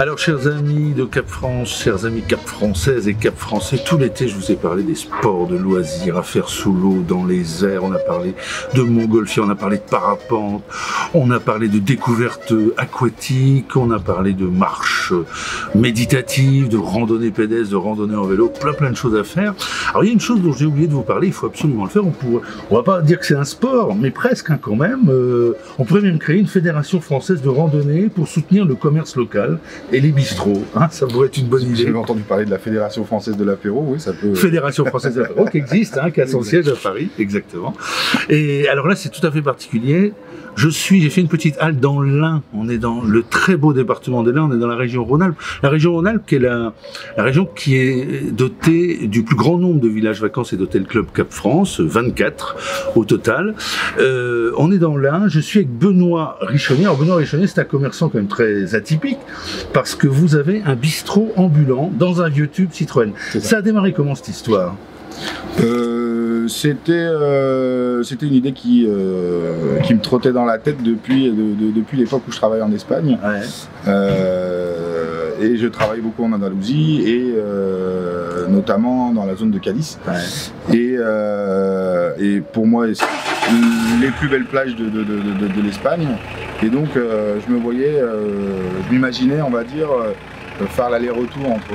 Alors, chers amis de Cap France, chers amis Cap Française et Cap Français, tout l'été, je vous ai parlé des sports de loisirs à faire sous l'eau, dans les airs. On a parlé de montgolfier, on a parlé de parapente, on a parlé de découvertes aquatiques, on a parlé de marche méditative, de randonnée pédestre, de randonnée en vélo, plein plein de choses à faire. Alors, il y a une chose dont j'ai oublié de vous parler, il faut absolument le faire. On on va pas dire que c'est un sport, mais presque hein, quand même. Euh, on pourrait même créer une fédération française de randonnée pour soutenir le commerce local et les bistrots. Hein, ça pourrait être une bonne idée. J'avais entendu parler de la Fédération française de l'apéro, oui, ça peut. Fédération française de l'apéro qui existe, hein, qui a son siège à Paris, exactement. Et alors là, c'est tout à fait particulier. Je suis, j'ai fait une petite halte dans l'Ain. On est dans le très beau département de l'Ain. On est dans la région Rhône-Alpes. La région Rhône-Alpes, qui est la, la région qui est dotée du plus grand nombre de villages vacances et d'hôtels club Cap France, 24 au total. Euh, on est dans l'Ain. Je suis avec Benoît Richonnier. Alors Benoît Richonnier, c'est un commerçant quand même très atypique parce que vous avez un bistrot ambulant dans un vieux tube Citroën. Ça. Ça a démarré comment cette histoire? Euh, c'était euh, c'était une idée qui euh, qui me trottait dans la tête depuis de- de- depuis l'époque où je travaillais en Espagne Ouais. Et je travaille beaucoup en Andalousie et notamment dans la zone de Cadiz ouais. et, et pour moi les plus belles plages de, de- de- de- de l'Espagne. Et donc euh, je me voyais euh, je m'imaginais on va dire euh, faire l'aller-retour entre,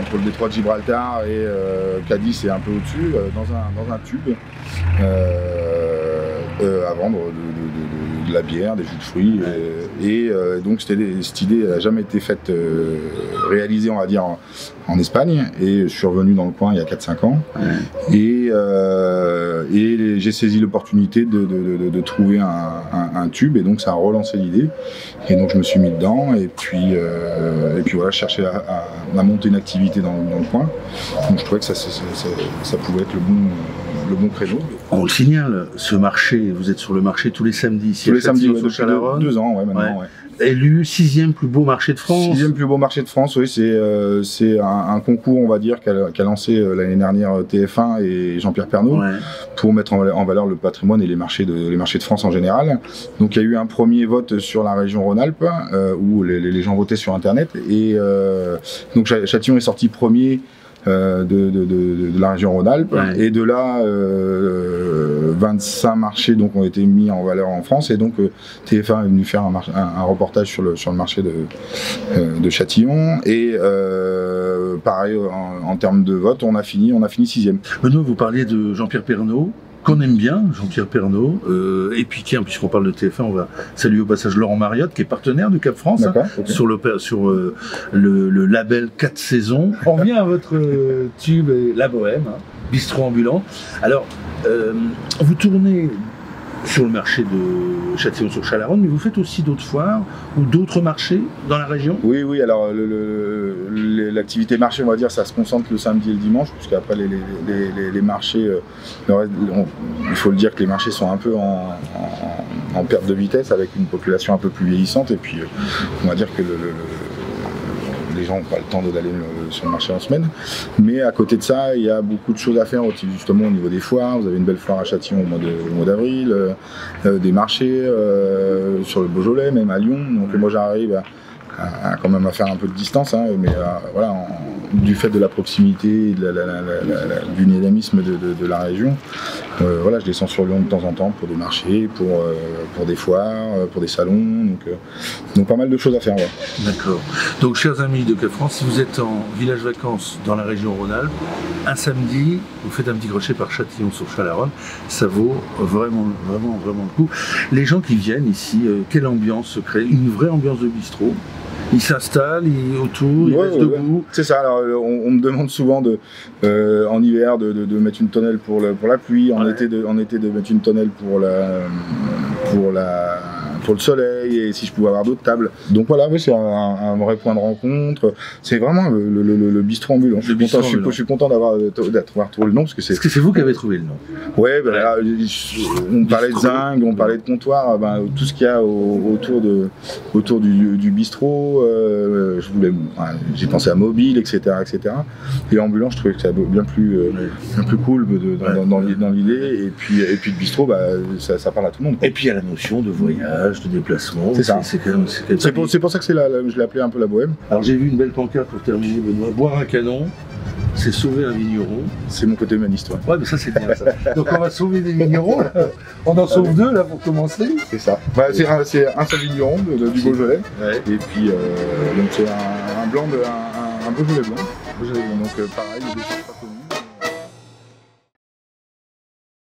entre le détroit de Gibraltar et Cadiz et un peu au-dessus dans, un, dans un tube à vendre de, la bière, des jus de fruits et donc cette idée n'a jamais été faite réalisée on va dire en, en Espagne. Et je suis revenu dans le coin il y a 4-5 ans. Et, euh, et j'ai saisi l'opportunité de, trouver un, tube et donc ça a relancé l'idée. Et donc je me suis mis dedans et puis, euh, et puis voilà je cherchais à, monter une activité dans, le coin. Donc je trouvais que ça pouvait être le bon, le bon créneau On le signale, ce marché, vous êtes sur le marché tous les samedis ici tous les samedis ouais, depuis deux, deux ans ouais, maintenant ouais. élu sixième plus beau marché de France. Sixième plus beau marché de France, oui, c'est euh, un, un concours, on va dire, qu'a qu'a lancé euh, l'année dernière euh, TF1 et Jean-Pierre Pernaut Ouais. pour mettre en, en valeur le patrimoine et les marchés, de, les marchés de France en général. Donc il y a eu un premier vote sur la région Rhône-Alpes où les, les- gens votaient sur Internet et donc Châtillon est sorti premier. Euh, de, de- de- de la région Rhône-Alpes. Ouais. et de là euh, 25 marchés donc ont été mis en valeur en France. Et donc euh, TF1 est venu faire un, mar- un- un reportage sur le, sur le marché de, euh, de Châtillon. Et euh, pareil en, en termes de vote on a fini on a fini sixième. Benoît, vous parliez de Jean-Pierre Pernaud, qu'on aime bien, Jean-Pierre Pernaud. Euh, et puis tiens, puisqu'on parle de TF1, on va saluer au passage Laurent Mariotte, qui est partenaire du Cap France. hein, sur le sur euh, le, le label 4 saisons. On revient à votre euh, tube La Bohème, hein, bistrot ambulant. Alors, vous tournez sur le marché de Châtillon-sur-Chalaronne, mais vous faites aussi d'autres foires ou d'autres marchés dans la région? Oui, oui, alors le- l'activité marché, on va dire, ça se concentre le samedi et le dimanche, puisqu'après les, les, les, les- marchés, euh, il faut le dire que les marchés sont un peu en, en- perte de vitesse avec une population un peu plus vieillissante, et puis euh, on va dire que le- les gens n'ont pas le temps d'aller euh, sur le marché en semaine. Mais à côté de ça, il y a beaucoup de choses à faire, justement au niveau des foires. Vous avez une belle foire à Châtillon au mois d'avril, euh, euh, des marchés sur le Beaujolais, même à Lyon. Donc moi j'arrive à, à- quand même à faire un peu de distance, hein, mais euh, voilà, du fait de la proximité, et du dynamisme de, la région, euh, voilà, je descends sur Lyon de temps en temps pour des marchés, pour, euh, pour des foires, pour des salons, donc, donc pas mal de choses à faire. D'accord. Donc, chers amis de Cap France, si vous êtes en village vacances dans la région Rhône-Alpes, un samedi, vous faites un petit crochet par Châtillon-sur-Chalaronne, ça vaut vraiment, vraiment, vraiment le coup. Les gens qui viennent ici, quelle ambiance se crée? Une vraie ambiance de bistrot. Ils s'installent, ils autour, ils Ouais, restent ouais, ouais. debout. C'est ça, alors euh, on, on me demande souvent de, euh, en hiver de, de- de mettre une tonnelle pour, le- pour la pluie, en, été de, en été de mettre une tonnelle pour, la, pour, la, pour le soleil, et si je pouvais avoir d'autres tables. Donc voilà, oui, c'est un, un vrai point de rencontre. C'est vraiment le, le, le- le bistrot ambulant. Je suis content, je suis- ambulant. je suis content d'avoir trouvé le nom, parce que c'est Est-ce que c'est vous qui avez trouvé le nom? Ouais, ben là, je- on parlait de zinc, on parlait de comptoir, ben, tout ce qu'il y a au- autour, de, autour du, du bistrot. euh, je voulais, j'ai pensé à mobile, etc., etc. Et ambulant, je trouvais que ça bien plus, euh, bien plus cool de- dans, Ouais. dans- dans l'idée. Et puis, et puis le bistrot, bah, ça, ça parle à tout le monde. quoi. Et puis il y a la notion de voyage, voyage, de déplacement. C'est ça. C'est pour, ça que c'est la, la- je l'ai appelé un peu la bohème. Alors j'ai vu une belle pancarte pour terminer, Benoît. Boire un canon, c'est sauver un vigneron. C'est mon côté humaniste. ouais. Ouais, mais ça c'est bien ça. Donc on va sauver des vignerons. là. On en sauve deux là pour commencer. C'est ça. Bah, c'est un, un Sauvignon de- de- du Beaujolais. Ouais. Et puis, euh, donc c'est un, un blanc, de, un, Beaujolais blanc. Beaujolais blanc. Donc, euh, pareil.